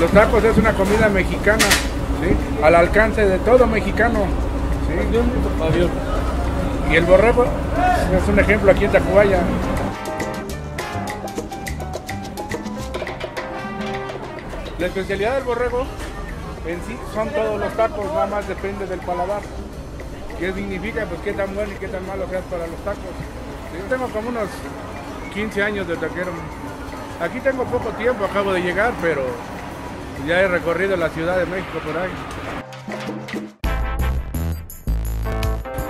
Los tacos es una comida mexicana, ¿sí? al alcance de todo mexicano. ¿sí? Y el borrego es un ejemplo aquí en Tacubaya. La especialidad del borrego en sí son todos los tacos, nada más depende del paladar. ¿Qué significa? Pues qué tan bueno y qué tan malo seas para los tacos. Yo tengo como unos 15 años de taquero. Aquí tengo poco tiempo, acabo de llegar, pero ya he recorrido la Ciudad de México por ahí.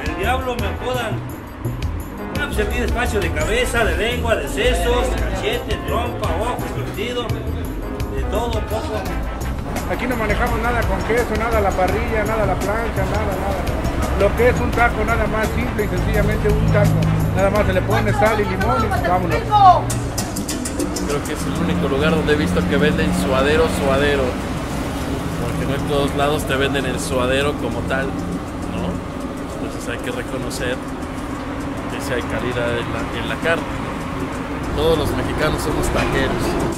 El diablo me apodan. Ah, pues él tiene espacio de cabeza, de lengua, de sesos, cachete, trompa, ojos, vestido, de todo un poco. Aquí no manejamos nada con queso, nada la parrilla, nada la plancha, nada, nada. Lo que es un taco, nada más simple y sencillamente un taco. Nada más se le pone sal y limón y vámonos. Creo que es el único lugar donde he visto que venden suadero, suadero. Porque no en todos lados te venden el suadero como tal, ¿no? Entonces hay que reconocer que si hay calidad en la, en la carne. Todos los mexicanos somos taqueros.